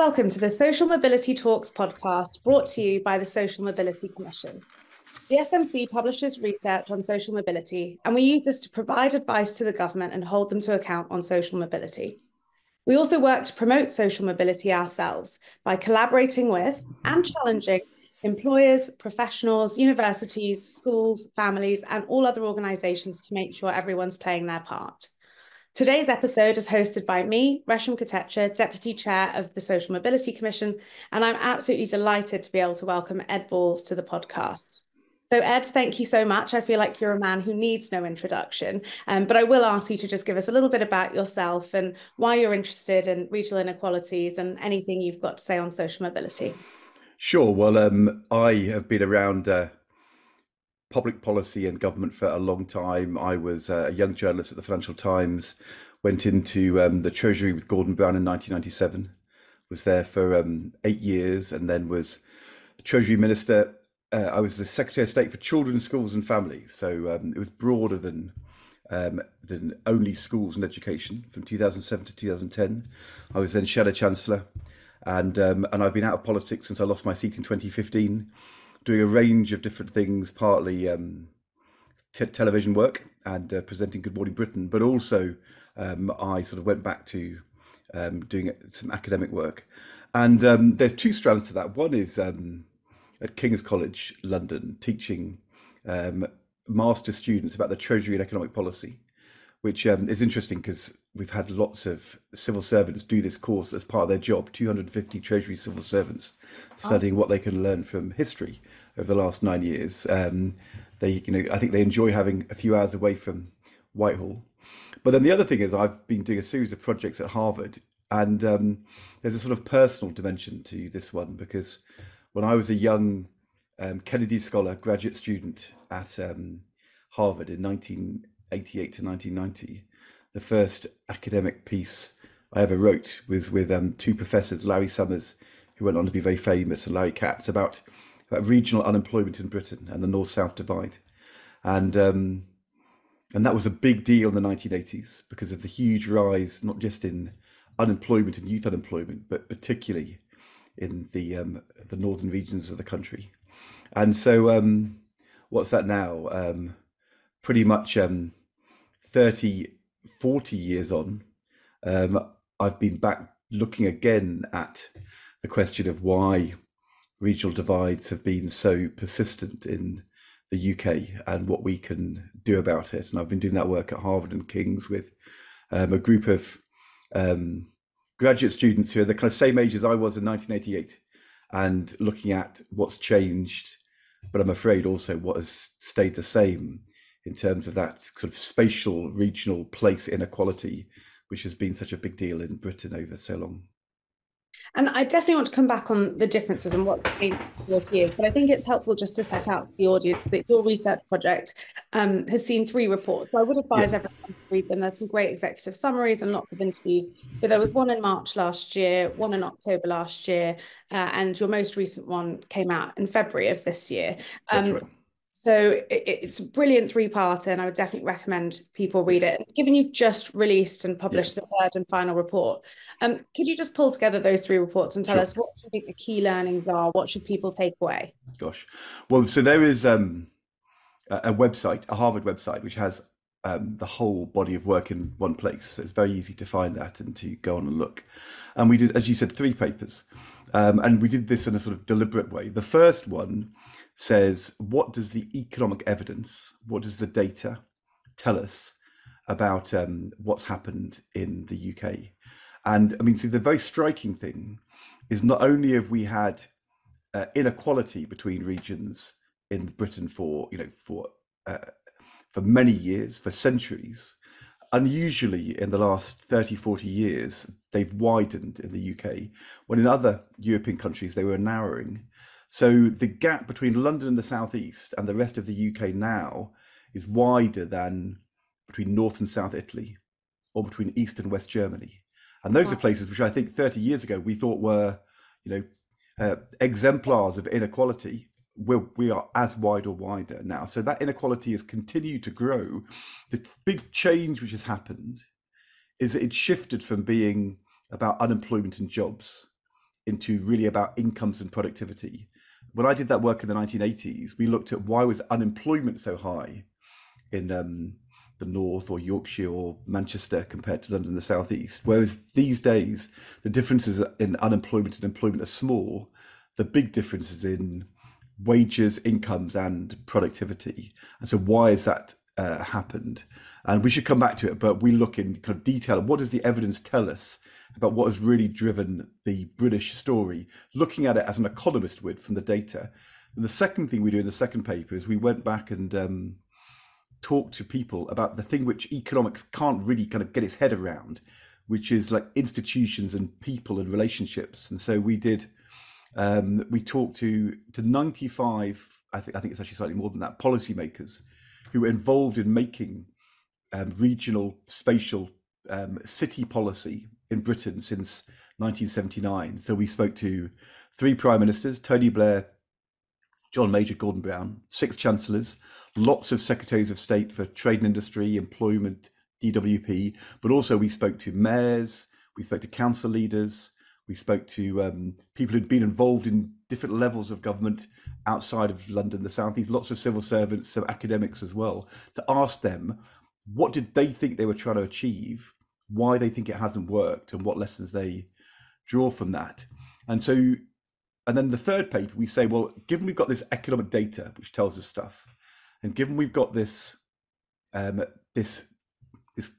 Welcome to the Social Mobility Talks podcast brought to you by the Social Mobility Commission. The SMC publishes research on social mobility, and we use this to provide advice to the government and hold them to account on social mobility. We also work to promote social mobility ourselves by collaborating with and challenging employers, professionals, universities, schools, families, and all other organisations to make sure everyone's playing their part. Today's episode is hosted by me, Resham Kotecha, Deputy Chair of the Social Mobility Commission, and I'm absolutely delighted to be able to welcome Ed Balls to the podcast. So, Ed, thank you so much. I feel like you're a man who needs no introduction, um, but I will ask you to just give us a little bit about yourself and why you're interested in regional inequalities and anything you've got to say on social mobility. Sure. Well, um, I have been around uh, public policy and government for a long time. I was uh, a young journalist at the Financial Times, went into um, the Treasury with Gordon Brown in 1997, was there for um, eight years, and then was Treasury Minister. Uh, I was the Secretary of State for Children, Schools and Families, so um, it was broader than um, than only schools and education from 2007 to 2010. I was then Shadow Chancellor, and um, and I've been out of politics since I lost my seat in 2015 doing a range of different things, partly um, t- television work and uh, presenting Good Morning Britain, but also um, I sort of went back to um, doing some academic work. And um, there's two strands to that. One is um, at King's College, London, teaching um, master students about the Treasury and economic policy, which is interesting because we've had lots of civil servants do this course as part of their job 250 treasury civil servants studying oh. what they can learn from history over the last nine years um, they you know i think they enjoy having a few hours away from whitehall but then the other thing is i've been doing a series of projects at harvard and um, there's a sort of personal dimension to this one because when i was a young um, kennedy scholar graduate student at um, harvard in 1988 to 1990 the first academic piece I ever wrote was with um, two professors, Larry Summers, who went on to be very famous, and Larry Katz, about, about regional unemployment in Britain and the north-south divide, and um, and that was a big deal in the 1980s because of the huge rise, not just in unemployment and youth unemployment, but particularly in the um, the northern regions of the country. And so, um, what's that now? Um, pretty much um, 30 40 years on, um, I've been back looking again at the question of why regional divides have been so persistent in the UK and what we can do about it. And I've been doing that work at Harvard and King's with um, a group of um, graduate students who are the kind of same age as I was in 1988 and looking at what's changed, but I'm afraid also what has stayed the same in terms of that sort of spatial regional place inequality, which has been such a big deal in Britain over so long. And I definitely want to come back on the differences and what's been 40 years, but I think it's helpful just to set out to the audience that your research project um, has seen three reports. So I would advise yeah. everyone to read them. There's some great executive summaries and lots of interviews, but there was one in March last year, one in October last year, uh, and your most recent one came out in February of this year. Um, right. So it's a brilliant three-parter, and I would definitely recommend people read it. Given you've just released and published yeah. the third and final report, um, could you just pull together those three reports and tell sure. us what you think the key learnings are? What should people take away? Gosh, well, so there is um, a website, a Harvard website, which has um, the whole body of work in one place. So it's very easy to find that and to go on and look. And we did, as you said, three papers, um, and we did this in a sort of deliberate way. The first one says, what does the economic evidence, what does the data tell us about um, what's happened in the UK? And I mean, see, the very striking thing is not only have we had uh, inequality between regions in Britain for you know for uh, for many years, for centuries. Unusually, in the last 30, 40 years, they've widened in the UK, when in other European countries they were narrowing. So the gap between London and the southeast and the rest of the UK now is wider than between North and South Italy or between East and West Germany. And those wow. are places which I think 30 years ago we thought were, you know, uh, exemplars of inequality. We're, we are as wide or wider now. So that inequality has continued to grow. The big change which has happened is that it shifted from being about unemployment and jobs into really about incomes and productivity. When I did that work in the 1980s, we looked at why was unemployment so high in um, the north or Yorkshire or Manchester compared to London, the southeast. Whereas these days, the differences in unemployment and employment are small. The big differences in wages, incomes, and productivity. And so, why is that uh, happened? And we should come back to it, but we look in kind of detail. What does the evidence tell us about what has really driven the British story? Looking at it as an economist would from the data. And the second thing we do in the second paper is we went back and um, talked to people about the thing which economics can't really kind of get its head around, which is like institutions and people and relationships. And so we did um, we talked to to 95, I think I think it's actually slightly more than that, policymakers who were involved in making um, regional spatial um, city policy in Britain since 1979. So we spoke to three prime ministers: Tony Blair, John Major, Gordon Brown, six chancellors, lots of secretaries of state for trade and industry, employment, DWP, but also we spoke to mayors, we spoke to council leaders, we spoke to um, people who'd been involved in different levels of government outside of London, the southeast, lots of civil servants, some academics as well, to ask them what did they think they were trying to achieve, why they think it hasn't worked, and what lessons they draw from that. And so, and then the third paper, we say, well, given we've got this economic data which tells us stuff, and given we've got this, um, this, this,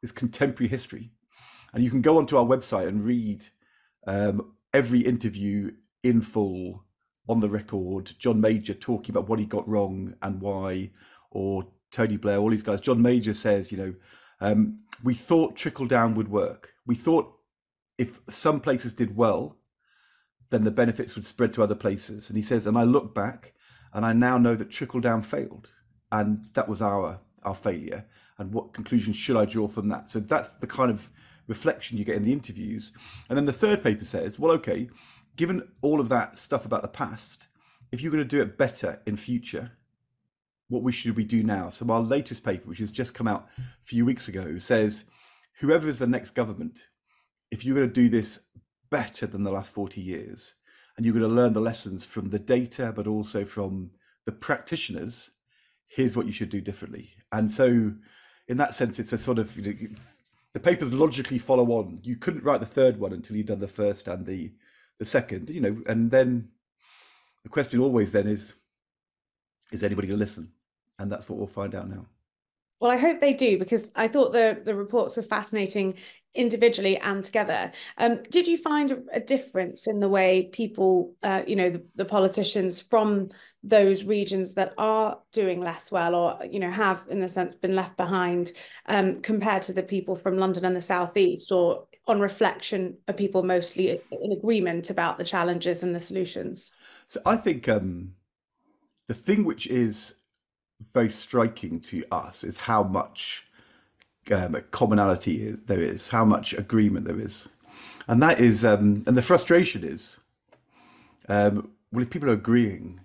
this contemporary history, and you can go onto our website and read um, every interview in full on the record. John Major talking about what he got wrong and why, or Tony Blair, all these guys. John Major says, you know, um, we thought trickle down would work. We thought if some places did well, then the benefits would spread to other places. And he says, and I look back and I now know that trickle down failed. And that was our our failure. And what conclusions should I draw from that? So that's the kind of reflection you get in the interviews. And then the third paper says, well, okay, given all of that stuff about the past, if you're going to do it better in future, what we should we do now? So our latest paper, which has just come out a few weeks ago, says whoever is the next government, if you're going to do this better than the last 40 years, and you're going to learn the lessons from the data, but also from the practitioners, here's what you should do differently. And so, in that sense, it's a sort of you know, the papers logically follow on. You couldn't write the third one until you'd done the first and the the second, you know, and then the question always then is is anybody going to listen? And that's what we'll find out now. Well, I hope they do because I thought the the reports are fascinating individually and together. Um, did you find a, a, difference in the way people, uh, you know, the, the, politicians from those regions that are doing less well, or you know, have in the sense been left behind, um, compared to the people from London and the southeast, or on reflection, are people mostly in agreement about the challenges and the solutions? So I think um, the thing which is very striking to us is how much um, commonality there is, how much agreement there is, and that is, um, and the frustration is, um, well, if people are agreeing,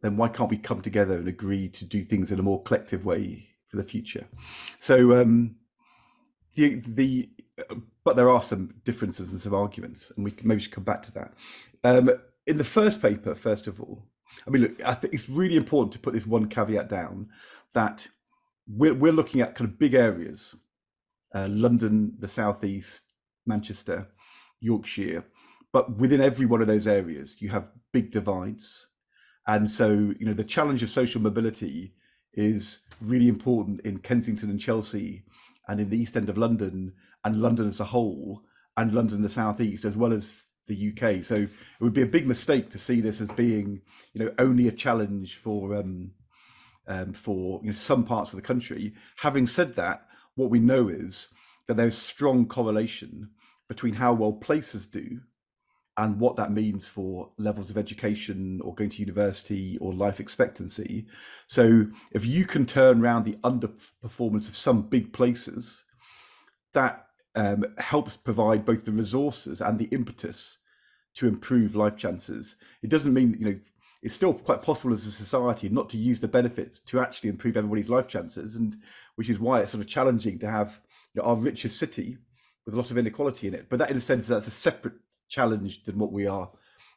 then why can't we come together and agree to do things in a more collective way for the future? So um, the the but there are some differences and some arguments, and we can, maybe should come back to that. Um, in the first paper, first of all, I mean, look, I think it's really important to put this one caveat down that we're, we're looking at kind of big areas uh, London, the southeast, Manchester, Yorkshire. But within every one of those areas, you have big divides. And so, you know, the challenge of social mobility is really important in Kensington and Chelsea and in the East End of London and London as a whole and London, the southeast, as well as the UK. So it would be a big mistake to see this as being, you know, only a challenge for um, um, for you know, some parts of the country. Having said that, what we know is that there's strong correlation between how well places do and what that means for levels of education or going to university or life expectancy. So if you can turn around the underperformance of some big places, that um, helps provide both the resources and the impetus to improve life chances. It doesn't mean you know it's still quite possible as a society not to use the benefits to actually improve everybody's life chances, and which is why it's sort of challenging to have you know, our richest city with a lot of inequality in it. But that, in a sense, that's a separate challenge than what we are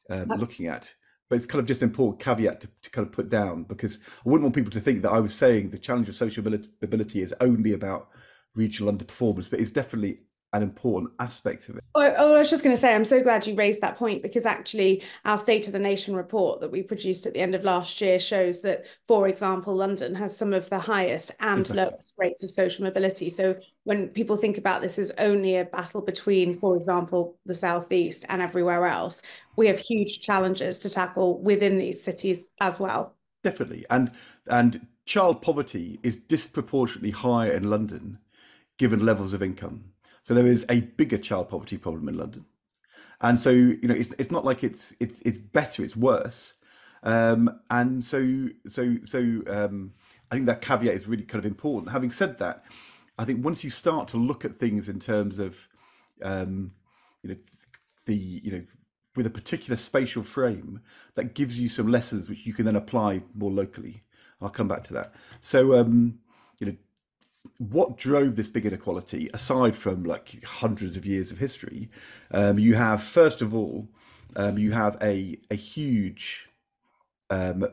um, looking at. But it's kind of just an important caveat to, to, kind of put down because I wouldn't want people to think that I was saying the challenge of social mobility is only about regional underperformance, but it's definitely an important aspect of it. Oh, oh, I was just going to say, I'm so glad you raised that point because actually, our State of the Nation report that we produced at the end of last year shows that, for example, London has some of the highest and exactly. lowest rates of social mobility. So, when people think about this as only a battle between, for example, the Southeast and everywhere else, we have huge challenges to tackle within these cities as well. Definitely. And, and child poverty is disproportionately higher in London given levels of income. So there is a bigger child poverty problem in London, and so you know it's it's not like it's it's it's better, it's worse. Um, and so so so um, I think that caveat is really kind of important. Having said that, I think once you start to look at things in terms of um, you know the you know with a particular spatial frame that gives you some lessons which you can then apply more locally. I'll come back to that. So um, what drove this big inequality, aside from like hundreds of years of history, um, you have first of all, um, you have a a huge um,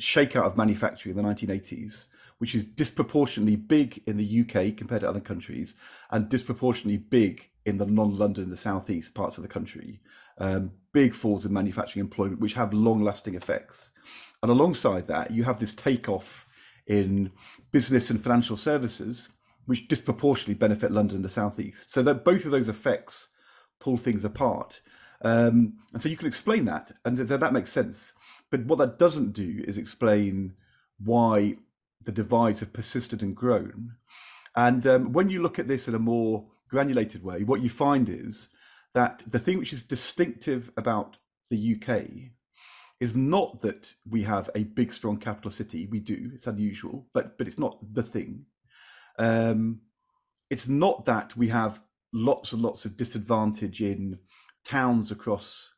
shakeout of manufacturing in the 1980s, which is disproportionately big in the UK compared to other countries, and disproportionately big in the non-London, the southeast parts of the country. Um, big falls in manufacturing employment, which have long-lasting effects. And alongside that, you have this takeoff in business and financial services, which disproportionately benefit London and the southeast. So that both of those effects pull things apart. Um, and so you can explain that, and that makes sense. But what that doesn't do is explain why the divides have persisted and grown. And um, when you look at this in a more granulated way, what you find is that the thing which is distinctive about the UK is not that we have a big, strong capital city. We do. It's unusual, but but it's not the thing. Um, it's not that we have lots and lots of disadvantage in towns across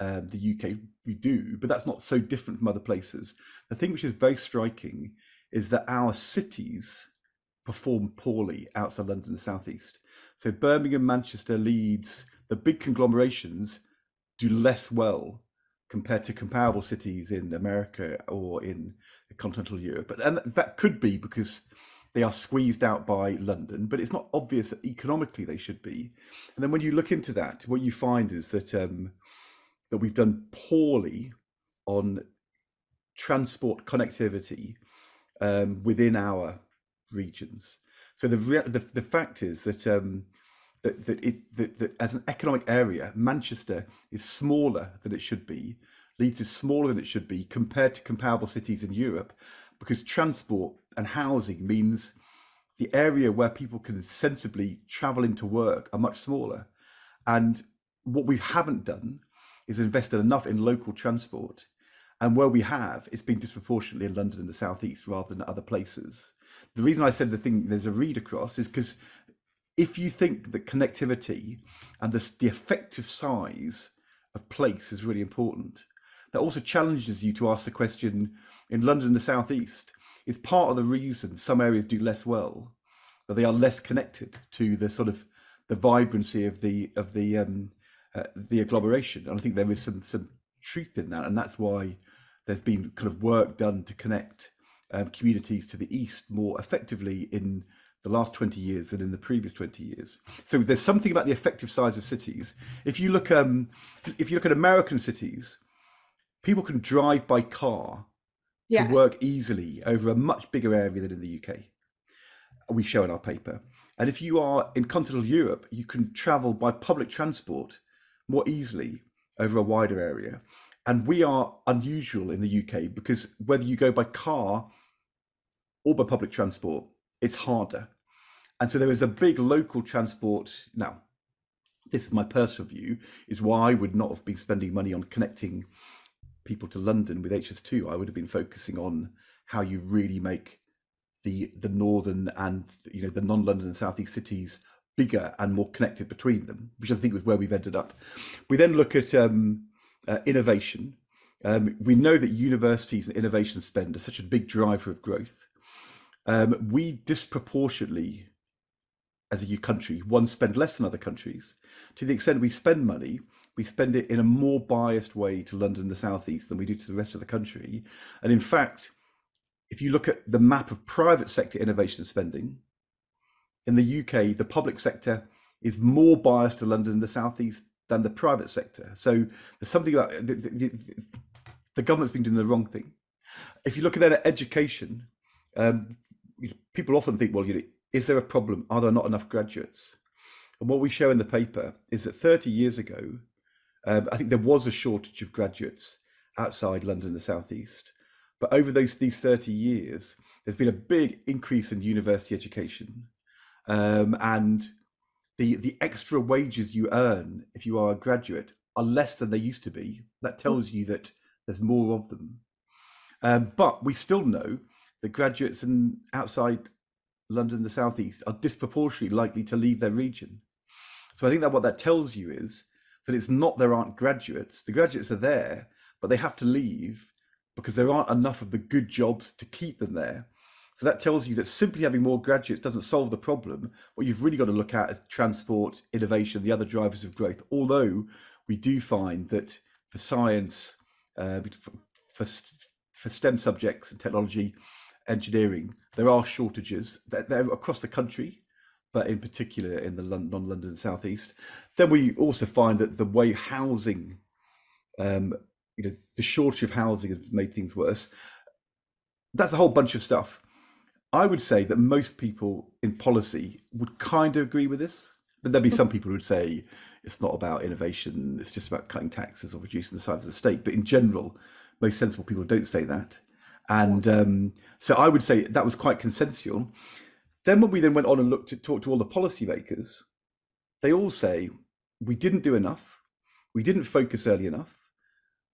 um, the UK. We do, but that's not so different from other places. The thing which is very striking is that our cities perform poorly outside London and the southeast. So Birmingham, Manchester, Leeds, the big conglomerations do less well compared to comparable cities in America or in continental Europe. But and that could be because they are squeezed out by London, but it's not obvious that economically they should be. And then when you look into that, what you find is that um, that we've done poorly on transport connectivity um, within our regions. So the, the the fact is that um, that that, it, that that as an economic area, Manchester is smaller than it should be. Leeds is smaller than it should be compared to comparable cities in Europe, because transport and housing means the area where people can sensibly travel into work are much smaller. And what we haven't done is invested enough in local transport. And where we have, it's been disproportionately in London and the southeast rather than other places. The reason I said the thing there's a read across is because if you think that connectivity and the, the effective size of place is really important, that also challenges you to ask the question in London the southeast is part of the reason some areas do less well that they are less connected to the sort of the vibrancy of the of the um, uh, the agglomeration. And I think there is some some truth in that, and that's why there's been kind of work done to connect um, communities to the east more effectively in the last 20 years than in the previous 20 years. So there's something about the effective size of cities. If you look, um, if you look at American cities, people can drive by car to work easily over a much bigger area than in the UK. We show in our paper. And if you are in continental Europe, you can travel by public transport more easily over a wider area. And we are unusual in the UK because whether you go by car or by public transport, it's harder. And so there is a big local transport. Now, this is my personal view, is why I would not have been spending money on connecting people to London with HS2. I would have been focusing on how you really make the the northern and you know the non-London and southeast cities bigger and more connected between them, which I think was where we've ended up. We then look at um, uh, innovation. Um, we know that universities and innovation spend are such a big driver of growth. Um, we disproportionately as a country, one spend less than other countries. To the extent we spend money, we spend it in a more biased way to London the Southeast than we do to the rest of the country. And in fact, if you look at the map of private sector innovation spending, in the UK, the public sector is more biased to London the Southeast than the private sector. So there's something about the, the, the government's been doing the wrong thing. If you look at that at education, um, people often think, well, you know, is there a problem? Are there not enough graduates? And what we show in the paper is that 30 years ago, um, I think there was a shortage of graduates outside London, the southeast. But over those these 30 years, there's been a big increase in university education, um, and the the extra wages you earn if you are a graduate are less than they used to be. That tells you that there's more of them. Um, but we still know that graduates in outside London, the southeast, are disproportionately likely to leave their region. So I think that what that tells you is that it's not there aren't graduates. The graduates are there, but they have to leave because there aren't enough of the good jobs to keep them there. So that tells you that simply having more graduates doesn't solve the problem. What you've really got to look at is transport, innovation, the other drivers of growth. Although we do find that for science, uh, for, for, for STEM subjects and technology, engineering, there are shortages. They're, they're across the country but in particular in the non-London southeast. Then we also find that the way housing, um, you know, the shortage of housing has made things worse. That's a whole bunch of stuff. I would say that most people in policy would kind of agree with this. But there'd be some people who would say it's not about innovation, it's just about cutting taxes or reducing the size of the state. But in general, most sensible people don't say that. And um, so I would say that was quite consensual. Then when we then went on and looked to talk to all the policymakers, they all say we didn't do enough, we didn't focus early enough,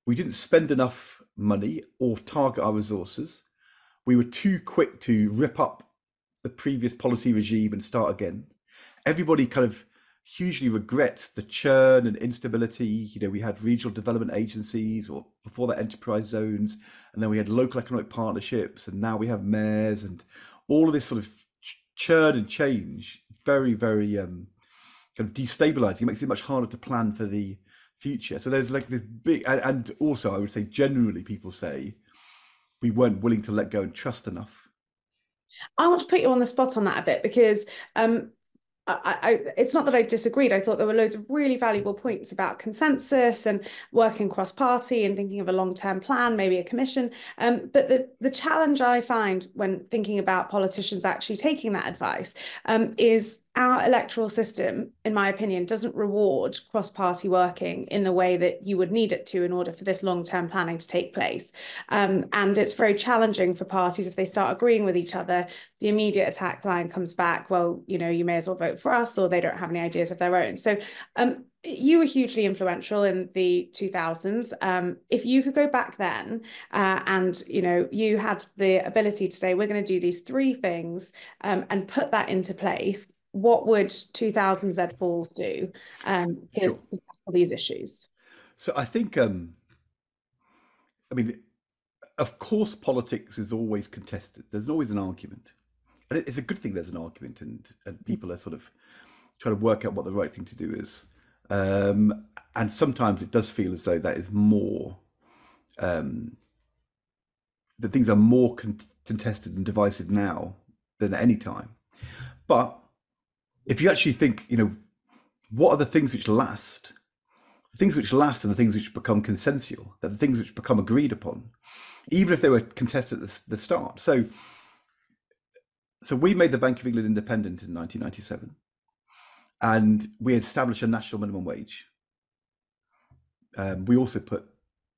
we didn't spend enough money or target our resources, we were too quick to rip up the previous policy regime and start again. Everybody kind of hugely regrets the churn and instability. You know, we had regional development agencies or before that enterprise zones, and then we had local economic partnerships, and now we have mayors and all of this sort of churn and change very, very um, kind of destabilizing. It makes it much harder to plan for the future. So there's like this big, and also I would say generally people say we weren't willing to let go and trust enough. I want to put you on the spot on that a bit because um, I, I, it's not that I disagreed. I thought there were loads of really valuable points about consensus and working cross party and thinking of a long term plan, maybe a commission. Um, but the, the challenge I find when thinking about politicians actually taking that advice um, is our electoral system, in my opinion, doesn't reward cross party working in the way that you would need it to in order for this long term planning to take place. Um, and it's very challenging for parties if they start agreeing with each other. The immediate attack line comes back, well, you know, you may as well vote for us, or they don't have any ideas of their own. So um, you were hugely influential in the 2000s. Um, if you could go back then uh, and, you know, you had the ability to say, we're going to do these three things um, and put that into place, what would 2000 Ed Balls do um, to, sure. to, tackle these issues? So I think, um, I mean, of course, politics is always contested. There's always an argument, and it's a good thing. There's an argument, and and people are sort of trying to work out what the right thing to do is. Um, and sometimes it does feel as though that is more. Um, that things are more contested and divisive now than at any time. But if you actually think, you know, what are the things which last? The things which last and the things which become consensual. They're the things which become agreed upon, even if they were contested at the, the start. So, so we made the Bank of England independent in 1997, and we established a national minimum wage. Um, we also put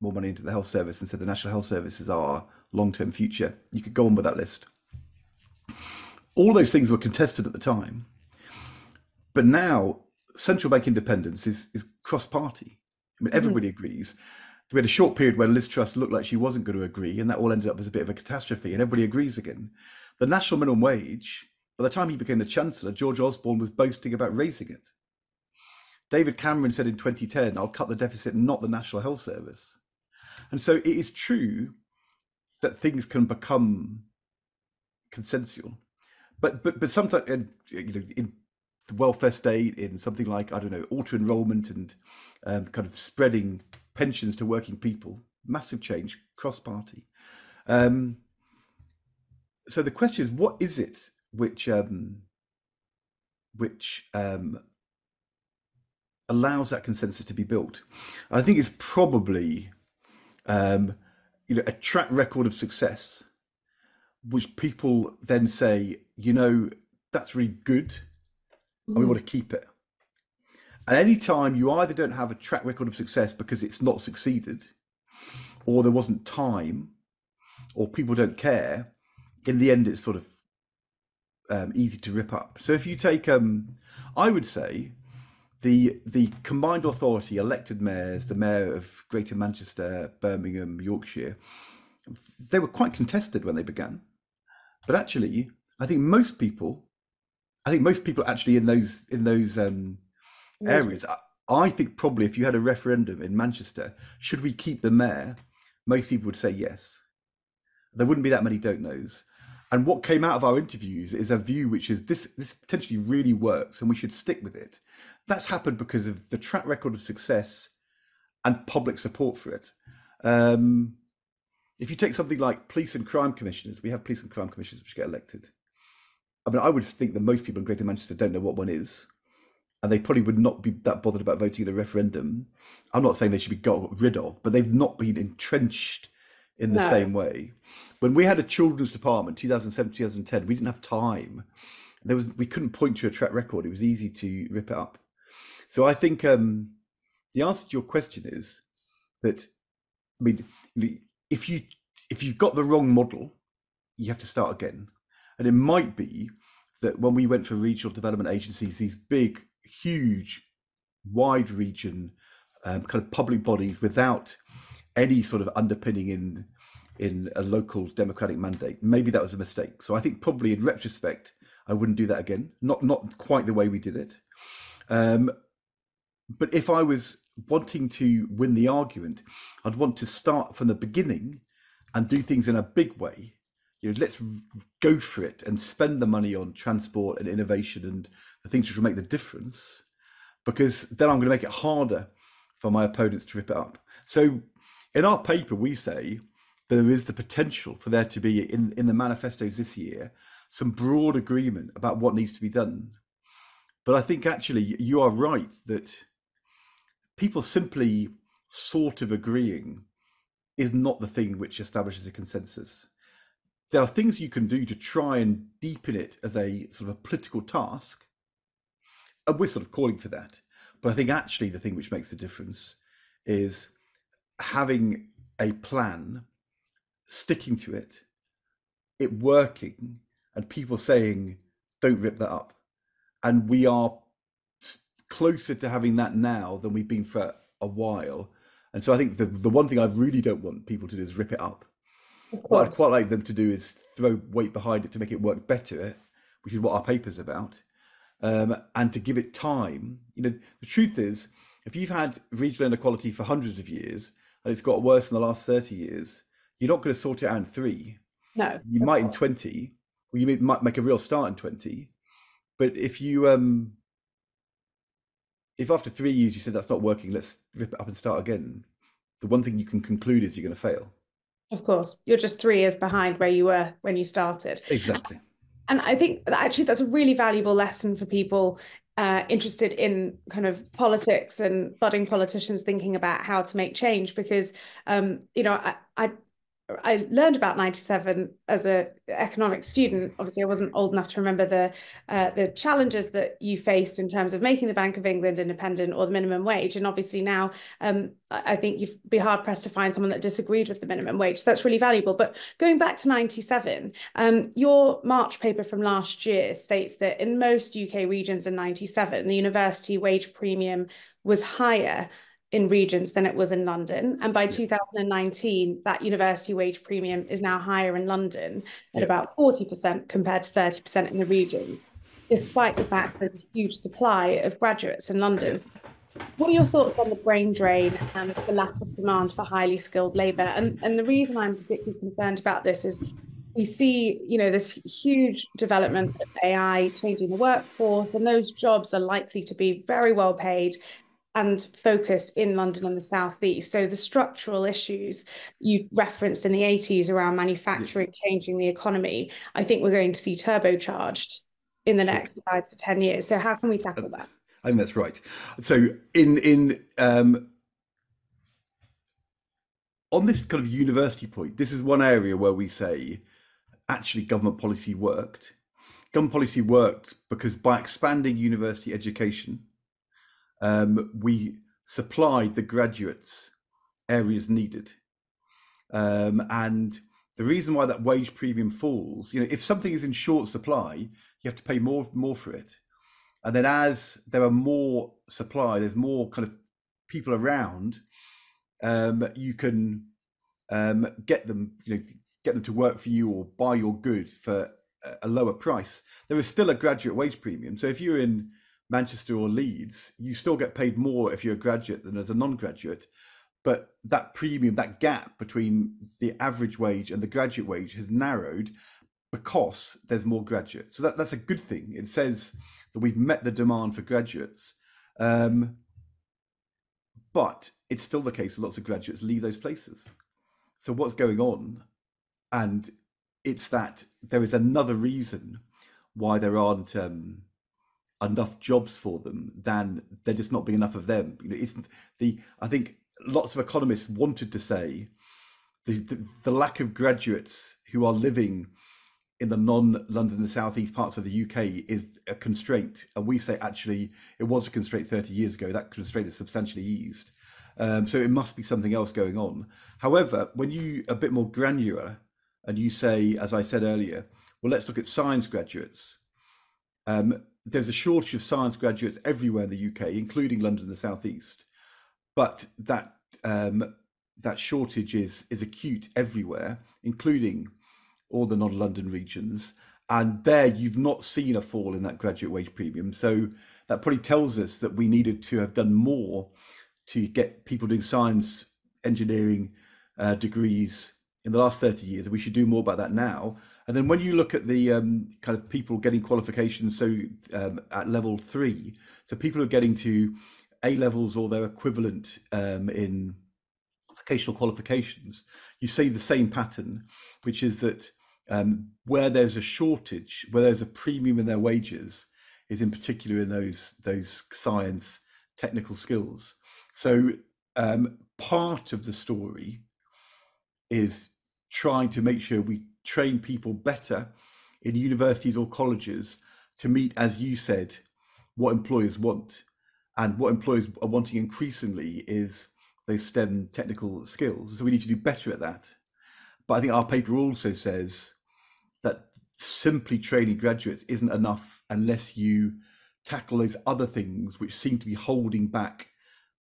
more money into the health service and said the national health service is our long-term future. You could go on with that list. All those things were contested at the time but now central bank independence is, is cross party. I mean, mm-hmm. everybody mm-hmm. agrees. We had a short period where Liz Truss looked like she wasn't going to agree, and that all ended up as a bit of a catastrophe, and everybody agrees again. The national minimum wage, by the time he became the Chancellor, George Osborne was boasting about raising it. David Cameron said in 2010, I'll cut the deficit, not the National Health Service. And so it is true that things can become consensual. But but but sometimes, you know, in welfare state, in something like I don't know, auto enrollment, and um, kind of spreading pensions to working people. Massive change, cross party. Um, so the question is, what is it which um, which um, allows that consensus to be built? I think it's probably um, you know a track record of success, which people then say, you know, that's really good, and we Mm. want to keep it. And any time you either don't have a track record of success because it's not succeeded, or there wasn't time, or people don't care, in the end it's sort of um, easy to rip up. So if you take, um, I would say, the the combined authority elected mayors, the mayor of Greater Manchester, Birmingham, Yorkshire, they were quite contested when they began. But actually, I think most people, I think most people actually in those in those um, areas. I, I think probably if you had a referendum in Manchester, should we keep the mayor? Most people would say yes. There wouldn't be that many don't knows. And what came out of our interviews is a view which is this this potentially really works and we should stick with it. That's happened because of the track record of success and public support for it. Um, if you take something like police and crime commissioners, we have police and crime commissioners which get elected. I mean, I would think that most people in Greater Manchester don't know what one is and they probably would not be that bothered about voting in a referendum. I'm not saying they should be got rid of, but they've not been entrenched in the No. same way. When we had a children's department, 2007, 2010, we didn't have time. There was we couldn't point to a track record. It was easy to rip it up. So I think um, the answer to your question is that I mean, if you if you've got the wrong model, you have to start again. And it might be that when we went for regional development agencies, these big, huge, wide region um, kind of public bodies without any sort of underpinning in in a local democratic mandate, maybe that was a mistake. So I think probably in retrospect, I wouldn't do that again. Not not quite the way we did it. Um, but if I was wanting to win the argument, I'd want to start from the beginning and do things in a big way. You know, let's go for it and spend the money on transport and innovation and the things which will make the difference, because then I'm going to make it harder for my opponents to rip it up. So, in our paper, we say there is the potential for there to be in in the manifestos this year some broad agreement about what needs to be done. But I think actually you are right that people simply sort of agreeing is not the thing which establishes a consensus. There are things you can do to try and deepen it as a sort of a political task. And we're sort of calling for that. But I think actually the thing which makes the difference is having a plan, sticking to it, it working, and people saying, don't rip that up. And we are closer to having that now than we've been for a while. And so I think the, the one thing I really don't want people to do is rip it up. What I'd quite like them to do is throw weight behind it to make it work better, which is what our paper's about, um, and to give it time. You know, the truth is, if you've had regional inequality for hundreds of years and it's got worse in the last 30 years, you're not going to sort it out in three. No. You might in 20, or you might make a real start in 20. But if you, um, if after three years you said that's not working, let's rip it up and start again, the one thing you can conclude is you're going to fail. Of course. You're just three years behind where you were when you started. Exactly. And I think that actually that's a really valuable lesson for people uh, interested in kind of politics and budding politicians thinking about how to make change. Because, um, you know, I, I I learned about 97 as an economic student. Obviously, I wasn't old enough to remember the uh, the challenges that you faced in terms of making the Bank of England independent or the minimum wage. And obviously now, um, I think you'd be hard pressed to find someone that disagreed with the minimum wage. So that's really valuable. But going back to 97, um, your March paper from last year states that in most UK regions in 97, the university wage premium was higher in regions than it was in London. And by 2019, that university wage premium is now higher in London at Yeah. about 40% compared to 30% in the regions, despite the fact there's a huge supply of graduates in London. What are your thoughts on the brain drain and the lack of demand for highly skilled labour? And, and the reason I'm particularly concerned about this is we see, you know, this huge development of AI changing the workforce, and those jobs are likely to be very well paid and focused in London and the southeast. So the structural issues you referenced in the 80s around manufacturing changing the economy, I think we're going to see turbocharged in the next five to ten years. So how can we tackle that? I think that's right. So in in um, on this kind of university point, this is one area where we say actually government policy worked. Government policy worked because by expanding university education, um, we supplied the graduates areas needed. Um, and the reason why that wage premium falls, you know, if something is in short supply, you have to pay more more for it. And then as there are more supply, there's more kind of people around, um, you can um, get them, you know, get them to work for you or buy your goods for a lower price. There is still a graduate wage premium. So if you're in Manchester or Leeds, you still get paid more if you're a graduate than as a non-graduate. But that premium, that gap between the average wage and the graduate wage has narrowed because there's more graduates. So that, that's a good thing. It says that we've met the demand for graduates. Um, but it's still the case that lots of graduates leave those places. So what's going on? And it's that there is another reason why there aren't um, enough jobs for them than there just not being enough of them. You know, isn't the I think lots of economists wanted to say the, the, the lack of graduates who are living in the non-London and southeast parts of the UK is a constraint, and we say actually it was a constraint 30 years ago. That constraint is substantially eased, um, so it must be something else going on. However, when you a bit more granular and you say, as I said earlier, well, let's look at science graduates. Um, there's a shortage of science graduates everywhere in the UK, including London and the southeast. But that um, that shortage is is acute everywhere, including all the non-London regions. And there, you've not seen a fall in that graduate wage premium. So that probably tells us that we needed to have done more to get people doing science, engineering uh, degrees in the last 30 years. We should do more about that now. And then when you look at the um, kind of people getting qualifications, so um, at level three, so people are getting to A levels or their equivalent um, in vocational qualifications, you see the same pattern, which is that um, where there's a shortage, where there's a premium in their wages, is in particular in those those science technical skills. So um, part of the story is trying to make sure we train people better in universities or colleges to meet, as you said, what employers want. And what employers are wanting increasingly is those STEM technical skills. So we need to do better at that. But I think our paper also says that simply training graduates isn't enough unless you tackle those other things which seem to be holding back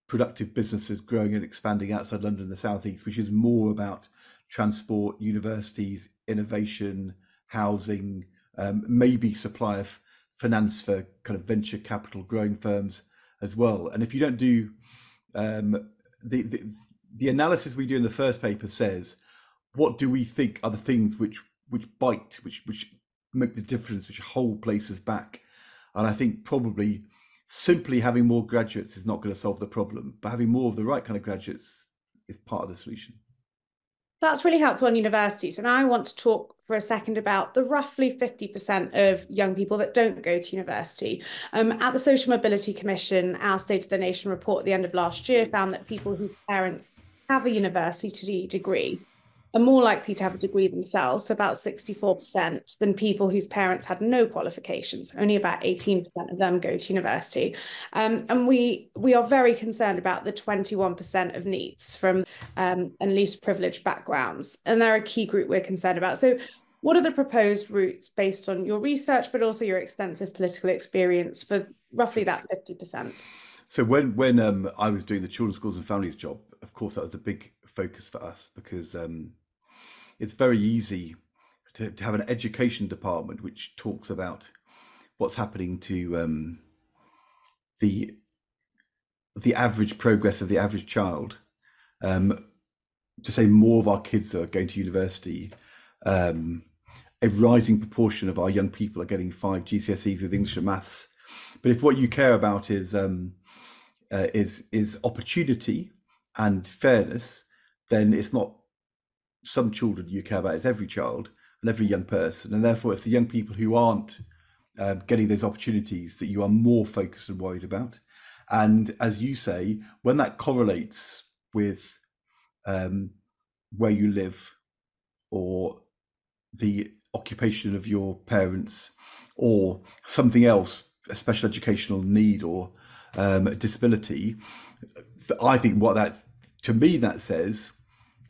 productive businesses growing and expanding outside London and the southeast, which is more about transport, universities, innovation, housing, um, maybe supply of finance for kind of venture capital growing firms as well. And if you don't do um, the, the, the analysis we do in the first paper says, what do we think are the things which which bite, which which make the difference, which hold places back? And I think probably simply having more graduates is not going to solve the problem, but having more of the right kind of graduates is part of the solution. That's really helpful on universities. And I want to talk for a second about the roughly 50% of young people that don't go to university. Um, at the Social Mobility Commission, our State of the Nation report at the end of last year found that people whose parents have a university degree are more likely to have a degree themselves, so about 64%, than people whose parents had no qualifications. Only about 18% of them go to university. Um, and we we are very concerned about the 21% of NEETs from um, and least privileged backgrounds. And they're a key group we're concerned about. So what are the proposed routes based on your research, but also your extensive political experience for roughly that 50%? So when when um, I was doing the Children's Schools and Families job, of course, that was a big focus for us because um, it's very easy to, to have an education department which talks about what's happening to um, the the average progress of the average child. Um, to say more of our kids are going to university, um, a rising proportion of our young people are getting five GCSEs with English and maths. But if what you care about is um, uh, is is opportunity and fairness, then it's not some children you care about; it's every child and every young person, and therefore it's the young people who aren't uh, getting those opportunities that you are more focused and worried about. And as you say, when that correlates with um, where you live or the occupation of your parents or something else, a special educational need or um, disability, I think what that to me that says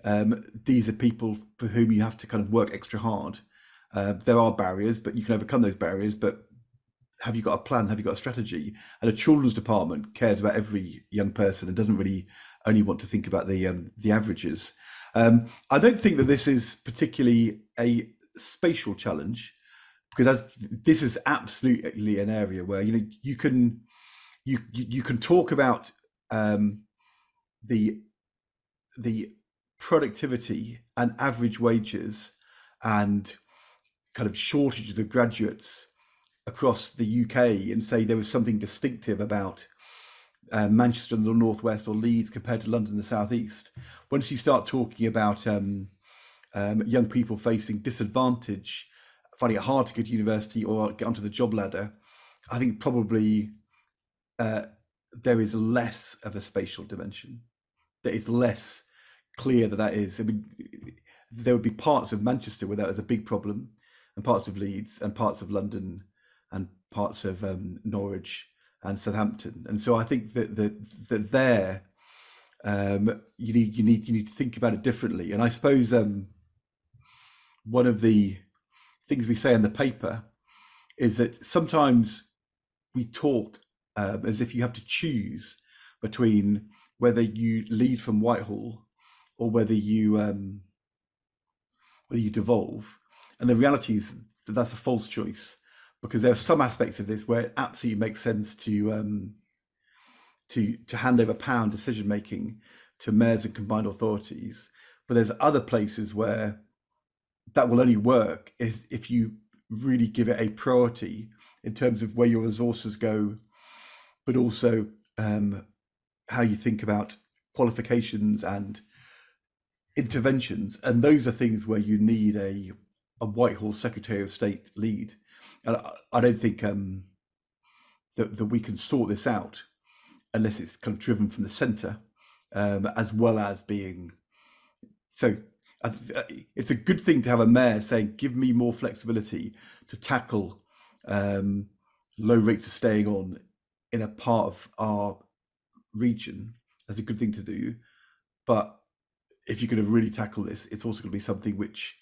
um, these are people for whom you have to kind of work extra hard. Uh, there are barriers, but you can overcome those barriers. But have you got a plan? Have you got a strategy? And a children's department cares about every young person and doesn't really only want to think about the um, the averages. Um, I don't think that this is particularly a spatial challenge because as this is absolutely an area where you know you can you you, you can talk about um, the the productivity and average wages and kind of shortages of graduates across the UK and say there was something distinctive about uh, Manchester and the northwest or Leeds compared to London and the southeast. Once you start talking about um, um, young people facing disadvantage, finding it hard to go to university or get onto the job ladder, I think probably uh, there is less of a spatial dimension. There is less clear that that is. I mean, there would be parts of Manchester where that was a big problem, and parts of Leeds and parts of London and parts of um, Norwich and Southampton. And so I think that that, that there um, you need you need you need to think about it differently. And I suppose um, one of the things we say in the paper is that sometimes we talk um, as if you have to choose between whether you lead from Whitehall or whether you um, whether you devolve. And the reality is that that's a false choice because there are some aspects of this where it absolutely makes sense to um, to to hand over power and decision making to mayors and combined authorities. But there's other places where that will only work if, if you really give it a priority in terms of where your resources go, but also um, how you think about qualifications and interventions. And those are things where you need a a Whitehall Secretary of State lead. And I, I don't think um, that, that we can sort this out unless it's kind of driven from the centre, um, as well as being so it's a good thing to have a mayor saying, "Give me more flexibility to tackle um, low rates of staying on in a part of our region." That's a good thing to do, but if you're going to really tackle this, it's also going to be something which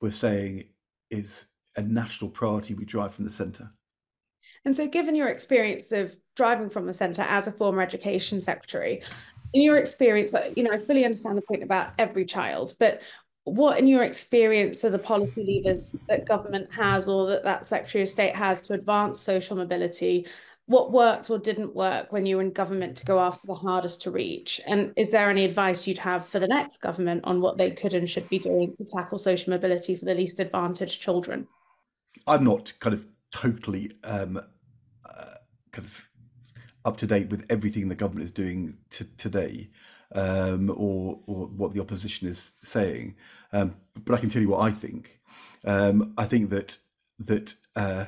we're saying is a national priority we drive from the centre. And so, given your experience of driving from the centre as a former education secretary, in your experience, you know, I fully understand the point about every child, but what in your experience are the policy levers that government has or that that secretary of state has to advance social mobility what worked or didn't work when you were in government to go after the hardest to reach and is there any advice you'd have for the next government on what they could and should be doing to tackle social mobility for the least advantaged children i'm not kind of totally um, uh, kind of up to date with everything the government is doing t- today um, or or what the opposition is saying. Um, but I can tell you what I think. Um, I think that that uh,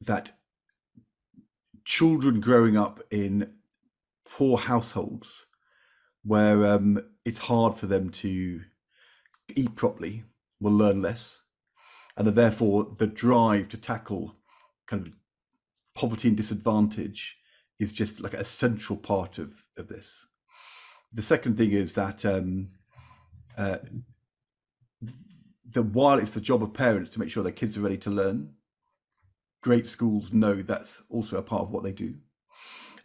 that children growing up in poor households where um, it's hard for them to eat properly will learn less, and that therefore the drive to tackle kind of poverty and disadvantage is just like a central part of of this. The second thing is that um, uh, that while it's the job of parents to make sure their kids are ready to learn, great schools know that's also a part of what they do.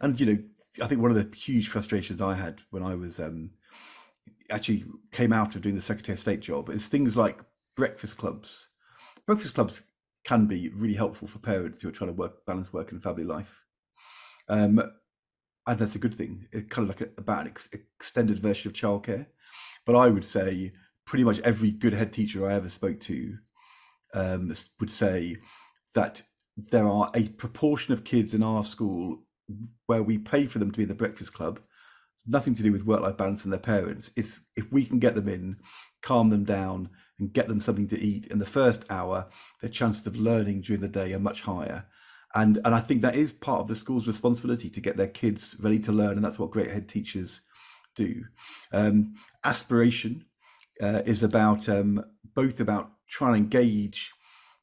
And you know, I think one of the huge frustrations I had when I was um, actually came out of doing the Secretary of State job is things like breakfast clubs. Breakfast clubs can be really helpful for parents who are trying to work balance work and family life. Um, and that's a good thing. It's kind of like a, about an ex- extended version of childcare. But I would say pretty much every good head teacher I ever spoke to um, would say that there are a proportion of kids in our school where we pay for them to be in the breakfast club, nothing to do with work-life balance and their parents. It's if we can get them in, calm them down, and get them something to eat in the first hour, their chances of learning during the day are much higher. And and I think that is part of the school's responsibility to get their kids ready to learn, and that's what great head teachers do. Um, aspiration uh, is about um, both about trying to engage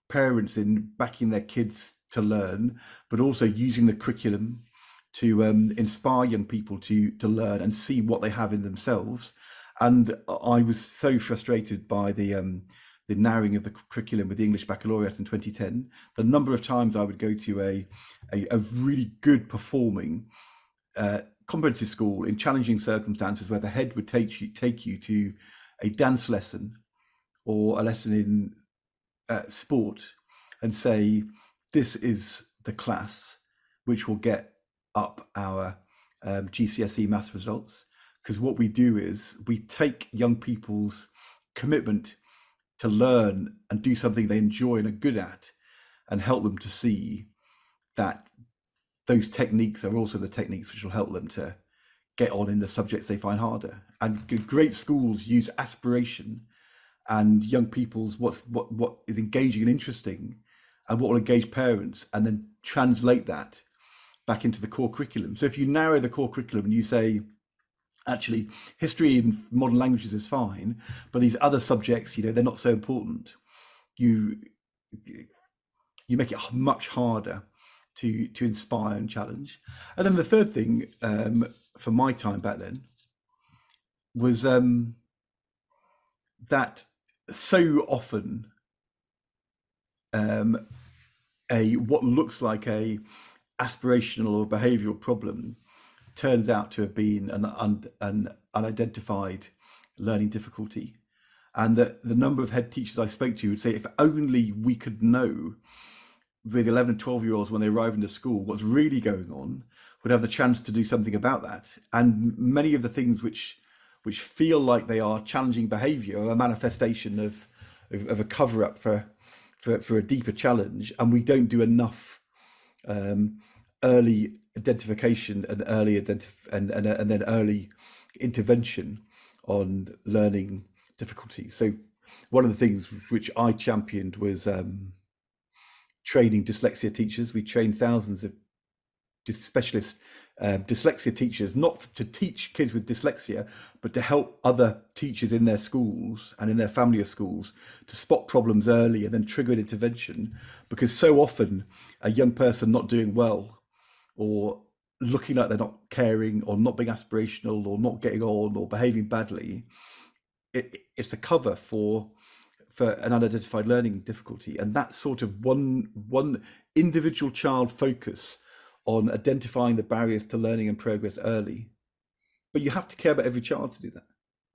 parents in backing their kids to learn, but also using the curriculum to um, inspire young people to to learn and see what they have in themselves. And I was so frustrated by the um, the narrowing of the curriculum with the English Baccalaureate in 2010. The number of times I would go to a a, a really good performing uh, comprehensive school in challenging circumstances where the head would take you take you to a dance lesson or a lesson in uh, sport and say this is the class which will get up our um, GCSE maths results. Because what we do is we take young people's commitment to learn and do something they enjoy and are good at and help them to see that those techniques are also the techniques which will help them to get on in the subjects they find harder. And great schools use aspiration and young people's what's what what is engaging and interesting and what will engage parents and then translate that back into the core curriculum. So if you narrow the core curriculum and you say actually history and modern languages is fine but these other subjects you know they're not so important you you make it much harder to to inspire and challenge. And then the third thing um, for my time back then was um, that so often um, a what looks like a aspirational or behavioural problem turns out to have been an, un, an unidentified learning difficulty. And that the number of head teachers I spoke to would say, if only we could know with 11 and 12 year olds when they arrive into school what's really going on, would have the chance to do something about that. And many of the things which which feel like they are challenging behavior are a manifestation of, of, of a cover up for, for, for a deeper challenge. And we don't do enough um, early identification and early identif- and, and, and then early intervention on learning difficulties. So one of the things which I championed was um, training dyslexia teachers. We trained thousands of specialist uh, dyslexia teachers, not to teach kids with dyslexia, but to help other teachers in their schools and in their family of schools to spot problems early and then trigger an intervention. Because so often, a young person not doing well or looking like they're not caring or not being aspirational or not getting on or behaving badly, it, it's a cover for for an unidentified learning difficulty and that sort of one one individual child focus on identifying the barriers to learning and progress early. But you have to care about every child to do that.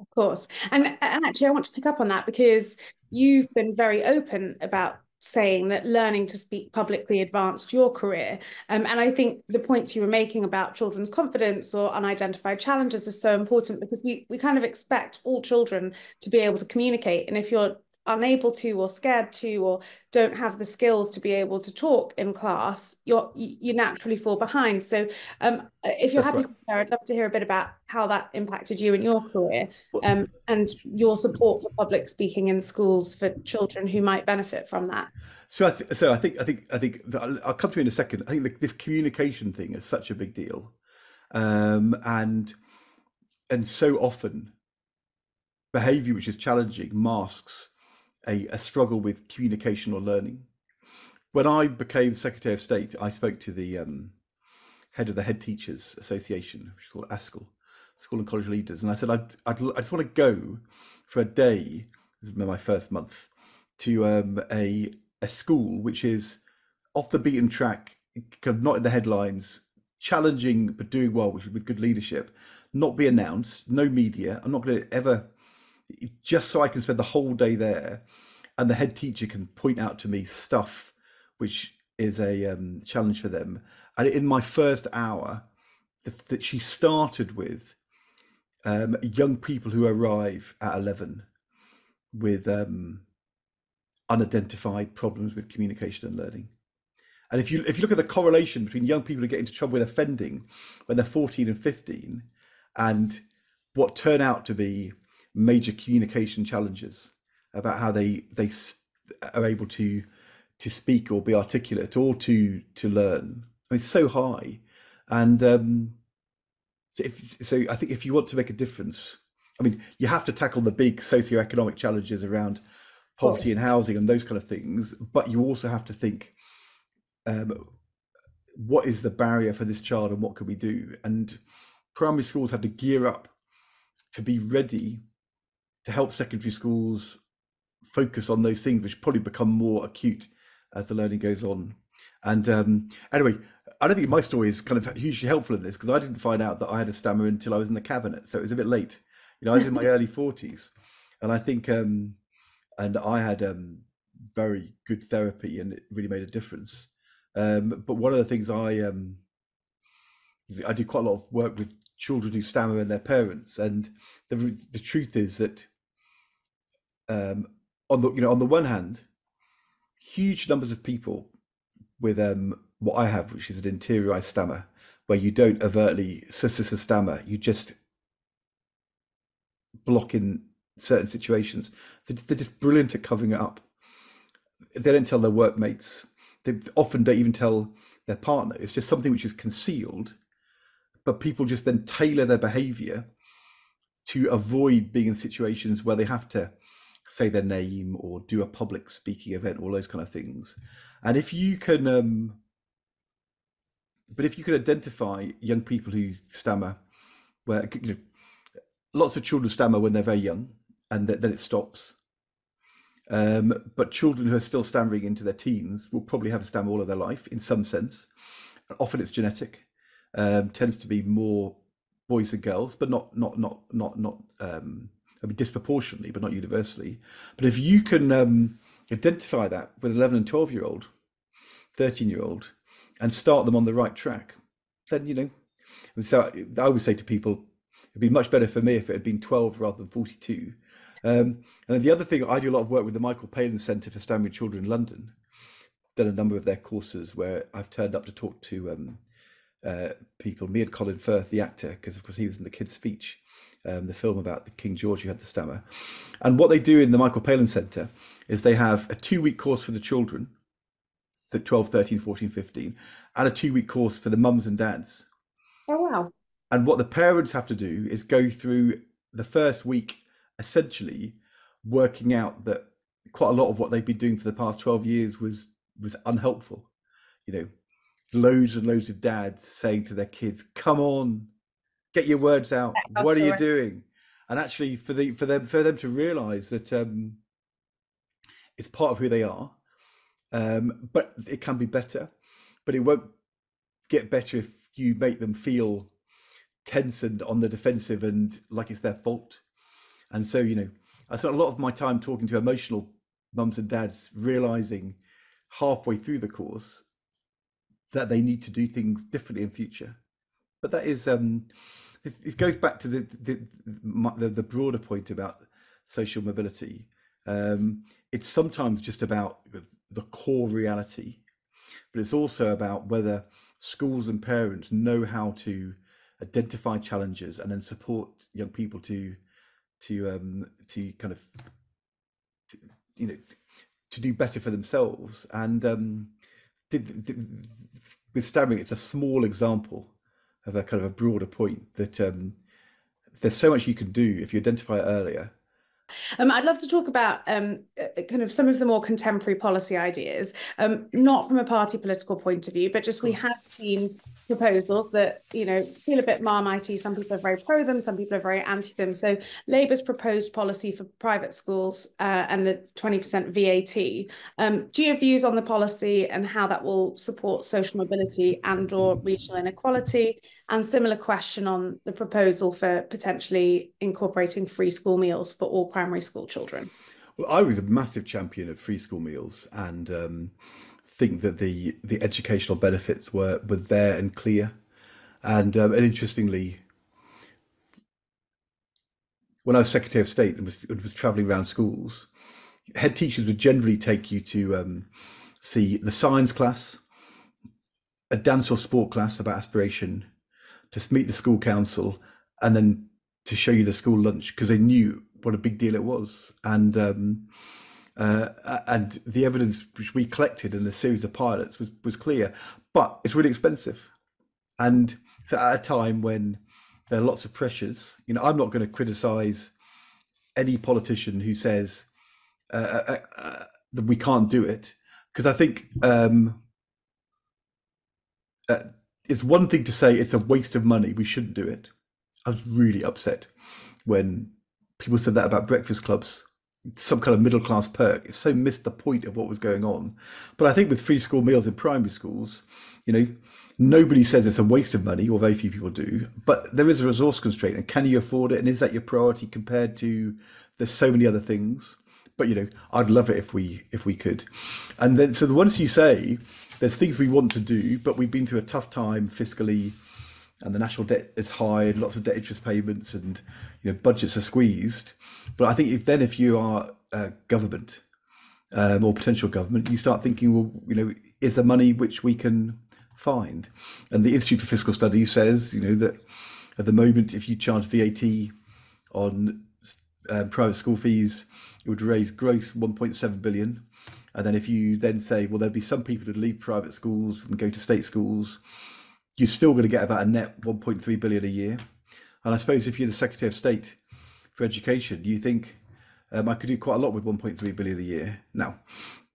Of course. And, actually, I want to pick up on that because you've been very open about saying that learning to speak publicly advanced your career. Um, and I think the points you were making about children's confidence or unidentified challenges is so important because we we kind of expect all children to be able to communicate. And if you're unable to or scared to or don't have the skills to be able to talk in class you're you naturally fall behind so um, if you're That's happy right. share, i'd love to hear a bit about how that impacted you in your career um, and your support for public speaking in schools for children who might benefit from that so I, th- so I think I think I think I'll come to you in a second. I think this communication thing is such a big deal, um, and and so often behavior which is challenging masks a, a struggle with communication or learning. When I became Secretary of State, I spoke to the um, head of the Head Teachers Association, which is called ASCL, School and College Leaders, and I said, I'd, I'd, i just want to go for a day, this is my first month, to um, a, a school which is off the beaten track, kind of not in the headlines, challenging but doing well, which with good leadership, not be announced, no media. I'm not going to ever just so I can spend the whole day there, and the head teacher can point out to me stuff which is a um, challenge for them. And in my first hour, that she started with um, young people who arrive at eleven with um, unidentified problems with communication and learning. And if you if you look at the correlation between young people who get into trouble with offending when they're 14 and 15 and what turn out to be major communication challenges about how they they are able to to speak or be articulate or to to learn. I mean, it's so high, and um, so, if, so I think if you want to make a difference, I mean, you have to tackle the big socioeconomic challenges around poverty and housing and those kind of things, but you also have to think, um, what is the barrier for this child and what can we do? And primary schools have to gear up to be ready to help secondary schools focus on those things which probably become more acute as the learning goes on. And um, anyway, I don't think my story is kind of hugely helpful in this because I didn't find out that I had a stammer until I was in the cabinet, so it was a bit late. You know, I was in my early forties, and I think, um, and I had um, very good therapy, and it really made a difference. Um, but one of the things I um, I do quite a lot of work with children who stammer and their parents, and the the truth is that um, on the you know on the one hand, huge numbers of people with um, what I have, which is an interiorized stammer, where you don't overtly stammer, you just block in certain situations. They're, they're just brilliant at covering it up. They don't tell their workmates. They often don't even tell their partner. It's just something which is concealed, but people just then tailor their behavior to avoid being in situations where they have to say their name or do a public speaking event, all those kind of things. And if you can, um, but if you can identify young people who stammer, where you know, lots of children stammer when they're very young, and then it stops. Um, but children who are still stammering into their teens will probably have a stammer all of their life in some sense. Often it's genetic, um, tends to be more boys and girls, but not not not not not um, I mean, disproportionately, but not universally. But if you can um, identify that with 11 and 12 year old, 13 year old, and start them on the right track, then, you know, and so I always say to people, it'd be much better for me if it had been 12 rather than 42. Um, and the other thing, I do a lot of work with the Michael Palin Centre for Stammering Children in London. Done a number of their courses where I've turned up to talk to um, uh, people. Me and Colin Firth, the actor, because of course he was in the King's Speech, um, the film about the King George who had the stammer. And what they do in the Michael Palin Centre is they have a two week course for the children, the 12, 13, 14, 15, and a two week course for the mums and dads. Oh, wow. And what the parents have to do is go through the first week essentially working out that quite a lot of what they've been doing for the past 12 years was was unhelpful you know loads and loads of dads saying to their kids come on get your words out. What are you doing? And actually for the for them for them to realize that um it's part of who they are um but it can be better. But it won't get better if you make them feel tense and on the defensive and like it's their fault. And so you know i spent a lot of my time talking to emotional mums and dads realizing halfway through the course that they need to do things differently in future but that is um it goes back to the the, the, the broader point about social mobility. Um, it's sometimes just about the core reality, but it's also about whether schools and parents know how to identify challenges and then support young people to to um, to kind of to, you know to do better for themselves. And um, with stammering, it's a small example of a kind of a broader point that um, there's so much you can do if you identify it earlier. Um, I'd love to talk about um, uh, kind of some of the more contemporary policy ideas, um, not from a party political point of view, but just we have seen proposals that you know feel a bit marmitey. Some people are very pro them, some people are very anti them. So Labour's proposed policy for private schools uh, and the twenty percent VAT. Um, do you have views on the policy and how that will support social mobility and or regional inequality? And similar question on the proposal for potentially incorporating free school meals for all primary school children. Well, I was a massive champion of free school meals and. Um, think that the the educational benefits were were there and clear, and um, and interestingly, when I was Secretary of State and was was travelling around schools, head teachers would generally take you to um, see the science class, a dance or sport class about aspiration, to meet the school council, and then to show you the school lunch because they knew what a big deal it was. And um, uh, and the evidence which we collected in a series of pilots was was clear, but it's really expensive, and so at a time when there are lots of pressures. You know, I'm not going to criticise any politician who says uh, uh, uh, uh that we can't do it because I think um, uh, it's one thing to say it's a waste of money. We shouldn't do it. I was really upset when people said that about breakfast clubs some kind of middle class perk. It so missed the point of what was going on. But I think with free school meals in primary schools, you know, nobody says it's a waste of money, or very few people do. But there is a resource constraint, and can you afford it? And is that your priority compared to there's so many other things? But you know, I'd love it if we if we could. And then so the once you say there's things we want to do, but we've been through a tough time fiscally and the national debt is high and lots of debt interest payments and you know budgets are squeezed. But I think if then if you are a government um, or potential government, you start thinking, well, you know, is there money which we can find? And the Institute for Fiscal Studies says, you know, that at the moment, if you charge VAT on um, private school fees, it would raise gross 1.7 billion. And then if you then say, well, there'd be some people who'd leave private schools and go to state schools, you're still going to get about a net 1.3 billion a year. And I suppose if you're the Secretary of State for Education, you think um, I could do quite a lot with 1.3 billion a year. Now,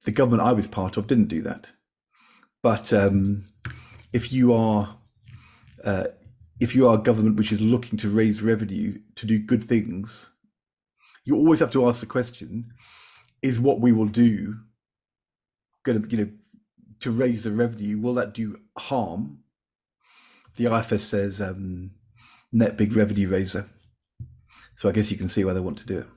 the government I was part of didn't do that, but um, if you are uh, if you are a government which is looking to raise revenue to do good things, you always have to ask the question: Is what we will do going to you know to raise the revenue? Will that do harm the IFS says um, net big revenue raiser. So I guess you can see why they want to do it.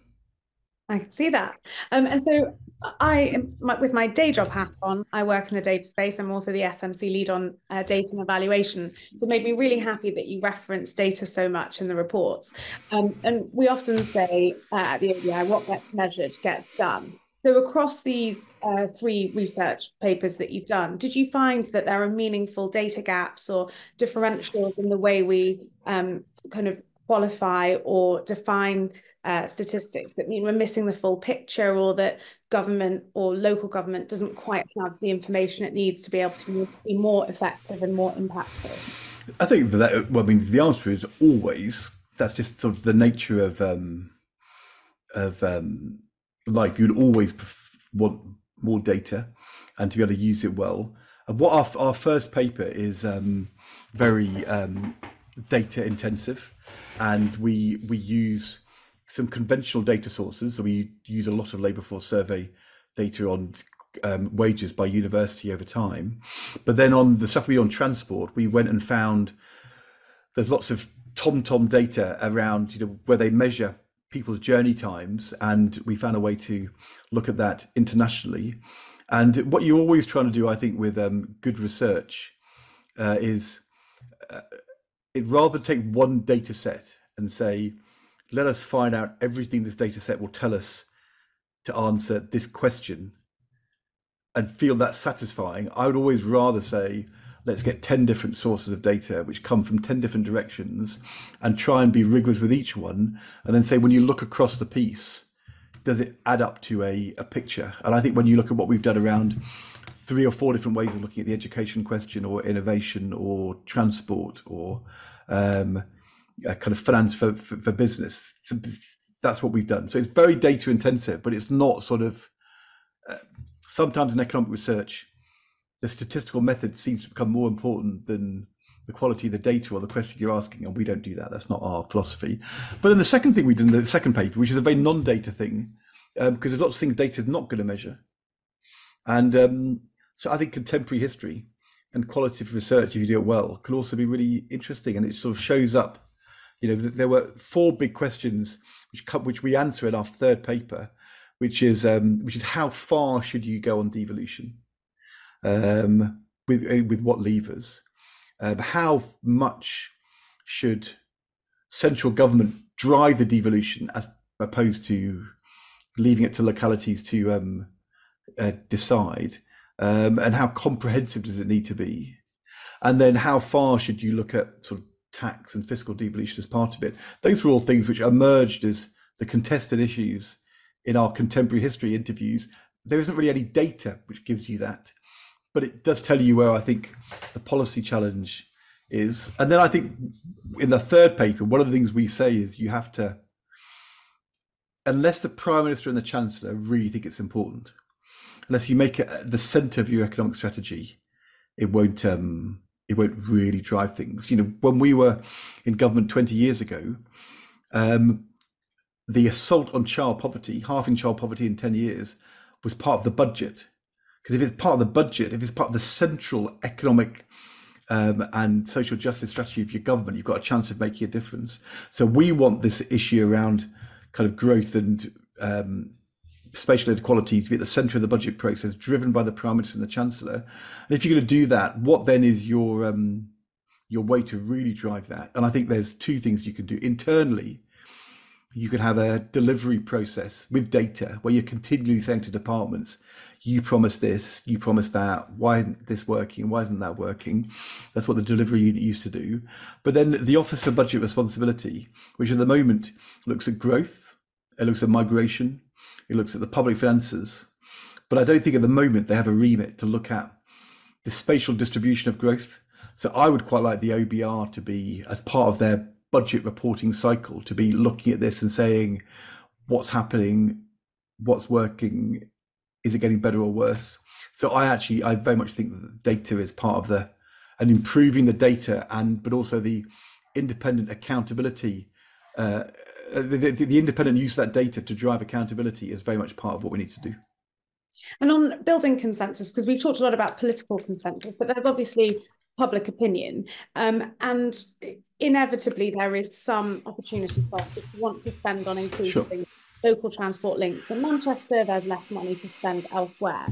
I can see that. Um, and so I, with my day job hat on, I work in the data space. I'm also the SMC lead on uh, data and evaluation. So it made me really happy that you reference data so much in the reports. Um, and we often say uh, at the ODI, what gets measured gets done. So, across these uh, three research papers that you've done, did you find that there are meaningful data gaps or differentials in the way we um, kind of qualify or define uh, statistics that mean we're missing the full picture or that government or local government doesn't quite have the information it needs to be able to be more effective and more impactful? I think that, well, I mean, the answer is always that's just sort of the nature of um, of um, life, you'd always want more data and to be able to use it well. And what our, our first paper is um, very um, data intensive, and we we use some conventional data sources. So we use a lot of labour force survey data on um, wages by university over time. But then on the stuff we on transport, we went and found there's lots of TomTom -tom data around you know where they measure people's journey times, and we found a way to look at that internationally. And what you're always trying to do, I think, with um, good research uh, is uh, it rather take one data set and say, let us find out everything this data set will tell us to answer this question and feel that satisfying. I would always rather say, let's get 10 different sources of data which come from 10 different directions and try and be rigorous with each one and then say when you look across the piece does it add up to a, a picture? And i think when you look at what we've done around three or four different ways of looking at the education question or innovation or transport or um, kind of finance for, for, for business that's what we've done. So it's very data intensive but it's not sort of uh, sometimes in economic research the statistical method seems to become more important than the quality of the data or the question you're asking, and we don't do that. That's not our philosophy. But then the second thing we did in the second paper, which is a very non-data thing, um, because there's lots of things data is not going to measure, and um, so I think contemporary history and qualitative research, if you do it well, can also be really interesting, and it sort of shows up. You know, there were four big questions which which we answer in our third paper, which is um, which is how far should you go on devolution? Um, with uh, with what levers? Um, how much should central government drive the devolution as opposed to leaving it to localities to um, uh, decide, um, and how comprehensive does it need to be, and then how far should you look at sort of tax and fiscal devolution as part of it? Those were all things which emerged as the contested issues in our contemporary history interviews. There isn't really any data which gives you that, but it does tell you where I think the policy challenge is. And then I think in the third paper, one of the things we say is you have to, unless the Prime Minister and the Chancellor really think it's important, unless you make it the centre of your economic strategy, it won't um, it won't really drive things. You know, when we were in government 20 years ago, um, the assault on child poverty, halving child poverty in 10 years, was part of the budget. Because if it's part of the budget, if it's part of the central economic um, and social justice strategy of your government, you've got a chance of making a difference. So we want this issue around kind of growth and um, spatial inequality to be at the centre of the budget process, driven by the Prime Minister and the Chancellor. And if you're going to do that, what then is your um, your way to really drive that? And I think there's two things you can do internally you could have a delivery process with data where you're continually saying to departments, you promised this, you promised that, why isn't this working, why isn't that working? That's what the delivery unit used to do. But then the Office of Budget Responsibility, which at the moment looks at growth, it looks at migration, it looks at the public finances. But I don't think at the moment they have a remit to look at the spatial distribution of growth. So I would quite like the OBR to be, as part of their budget reporting cycle to be looking at this and saying what's happening, what's working, is it getting better or worse? So I actually I very much think that data is part of the and improving the data and but also the independent accountability. Uh, the, the, the independent use of that data to drive accountability is very much part of what we need to do. And on building consensus, because we've talked a lot about political consensus, but there's obviously public opinion. Um, and inevitably, there is some opportunity for us if you want to spend on increasing sure. Local transport links in Manchester, there's less money to spend elsewhere.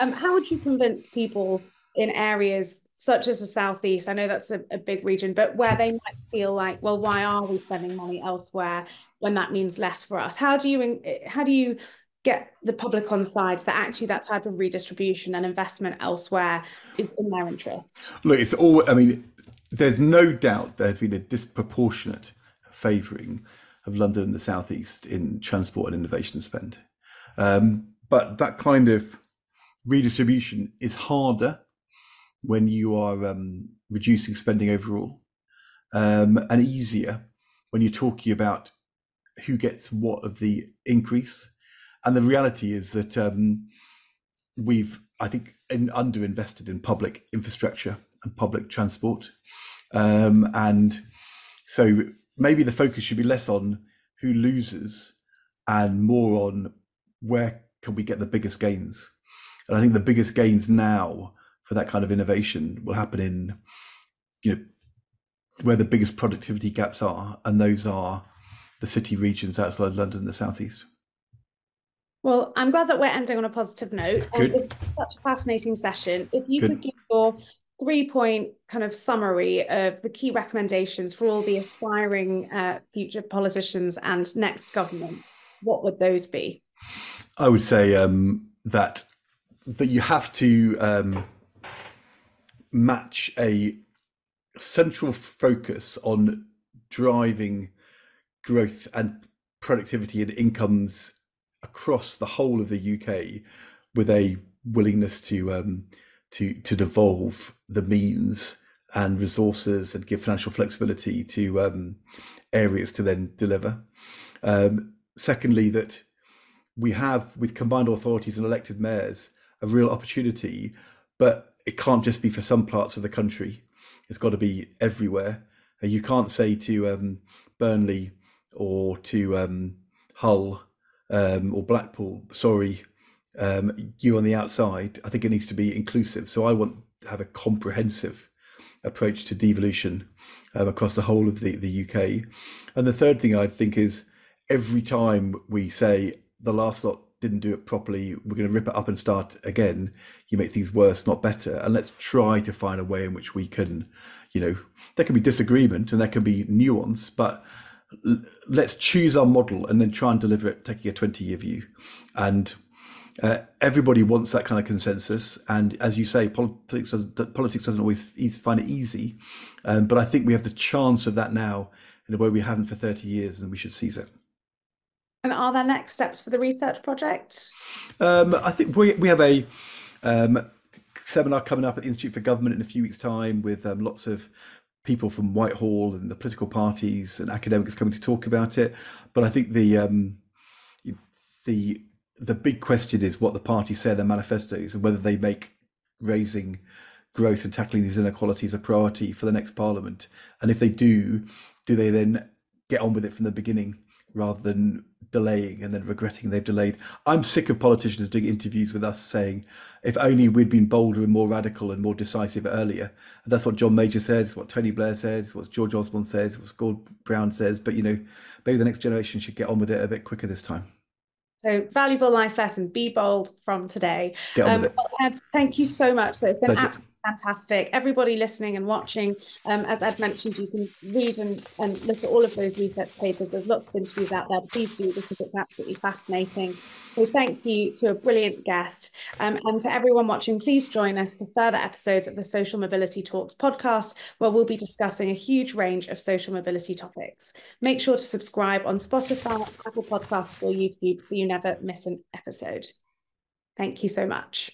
Um, how would you convince people in areas such as the southeast? I know that's a, a big region, but where they might feel like, well, why are we spending money elsewhere when that means less for us? How do you how do you get the public on side that actually that type of redistribution and investment elsewhere is in their interest? Look, it's all, I mean, there's no doubt there's been a disproportionate favouring of London and the Southeast in transport and innovation spend. Um, but that kind of redistribution is harder when you are um, reducing spending overall um, and easier when you're talking about who gets what of the increase and the reality is that um, we've, I think, in, underinvested in public infrastructure and public transport. Um, and so maybe the focus should be less on who loses and more on where can we get the biggest gains. And I think the biggest gains now for that kind of innovation will happen in, you know, where the biggest productivity gaps are, and those are the city regions outside London the southeast. Well, I'm glad that we're ending on a positive note. Good. Um, it's such a fascinating session. If you Good. could give your three point kind of summary of the key recommendations for all the aspiring uh, future politicians and next government, what would those be? I would say um, that that you have to um, match a central focus on driving growth and productivity and incomes across the whole of the UK with a willingness to um, to to devolve the means and resources and give financial flexibility to um, areas to then deliver. Um, secondly, that we have with combined authorities and elected mayors a real opportunity, but it can't just be for some parts of the country. It's got to be everywhere. You can't say to um, Burnley or to um, Hull um, or Blackpool, sorry, um, you on the outside. I think it needs to be inclusive. So I want have a comprehensive approach to devolution um, across the whole of the, the UK. And the third thing I think is every time we say the last lot didn't do it properly, we're going to rip it up and start again. You make things worse, not better. And let's try to find a way in which we can, you know, there can be disagreement and there can be nuance, but let's choose our model and then try and deliver it, taking a 20 year view. And uh, everybody wants that kind of consensus. And as you say, politics, does, politics doesn't always find it easy. Um, but I think we have the chance of that now in a way we haven't for 30 years, and we should seize it. And are there next steps for the research project? Um, I think we, we have a um, seminar coming up at the Institute for Government in a few weeks' time with um, lots of people from Whitehall and the political parties and academics coming to talk about it. But I think the um, the the big question is what the parties say their manifestos and whether they make raising growth and tackling these inequalities a priority for the next parliament. And if they do, do they then get on with it from the beginning rather than delaying and then regretting they've delayed? I'm sick of politicians doing interviews with us saying, if only we'd been bolder and more radical and more decisive earlier. And that's what John Major says, what Tony Blair says, what George Osborne says, what Gordon Brown says. But, you know, maybe the next generation should get on with it a bit quicker this time. So valuable life lesson: be bold from today. Um, Ed, thank you so much. So it's been Pleasure. absolutely fantastic. Everybody listening and watching, um, as Ed mentioned, you can read and, and look at all of those research papers. There's lots of interviews out there. Please do because it's absolutely fascinating. So thank you to a brilliant guest. Um, and to everyone watching, please join us for further episodes of the Social Mobility Talks podcast, where we'll be discussing a huge range of social mobility topics. Make sure to subscribe on Spotify, Apple Podcasts, or YouTube so you never miss an episode. Thank you so much.